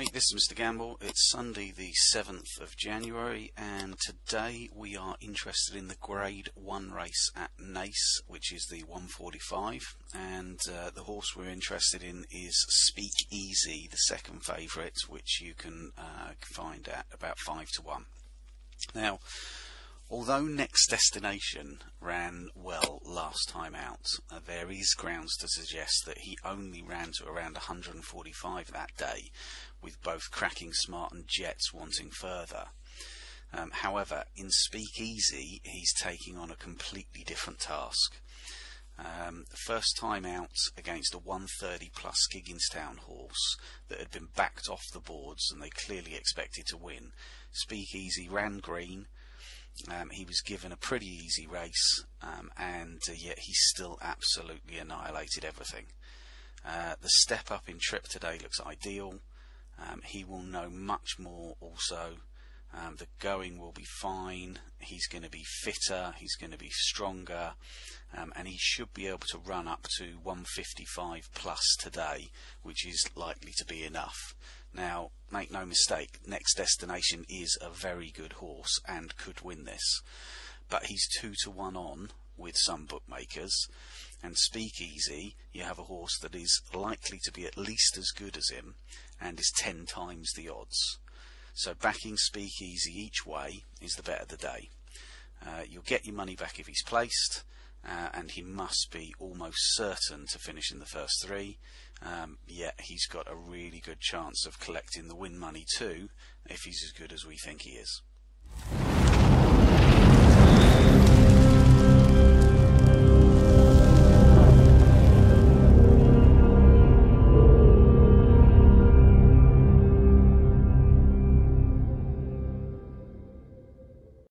Hi, this is Mr. Gamble. It's Sunday, the 7th of January, and today we are interested in the Grade 1 race at Naas, which is the 145. And uh, the horse we're interested in is Speak Easy, the second favourite, which you can uh, find at about 5 to 1. Now, Although Next Destination ran well last time out, uh, there is grounds to suggest that he only ran to around 145 that day, with both Cracking Smart and Jets wanting further. Um, however, in Speak Easy, he's taking on a completely different task. Um, first time out against a 130 plus Gigginstown horse that had been backed off the boards and they clearly expected to win. Speak Easy ran green, um, he was given a pretty easy race, um, and uh, yet he still absolutely annihilated everything. Uh, the step up in trip today looks ideal. Um, he will know much more also. Um, the going will be fine. He's going to be fitter. He's going to be stronger. Um, and he should be able to run up to 155 plus today, which is likely to be enough. Now, make no mistake, Next Destination is a very good horse and could win this. But he's two to one on with some bookmakers. And Speak Easy, you have a horse that is likely to be at least as good as him and is ten times the odds. So backing Speak Easy each way is the bet of the day. Uh, you'll get your money back if he's placed uh, and he must be almost certain to finish in the first three. Um, yet he's got a really good chance of collecting the win money too, if he's as good as we think he is.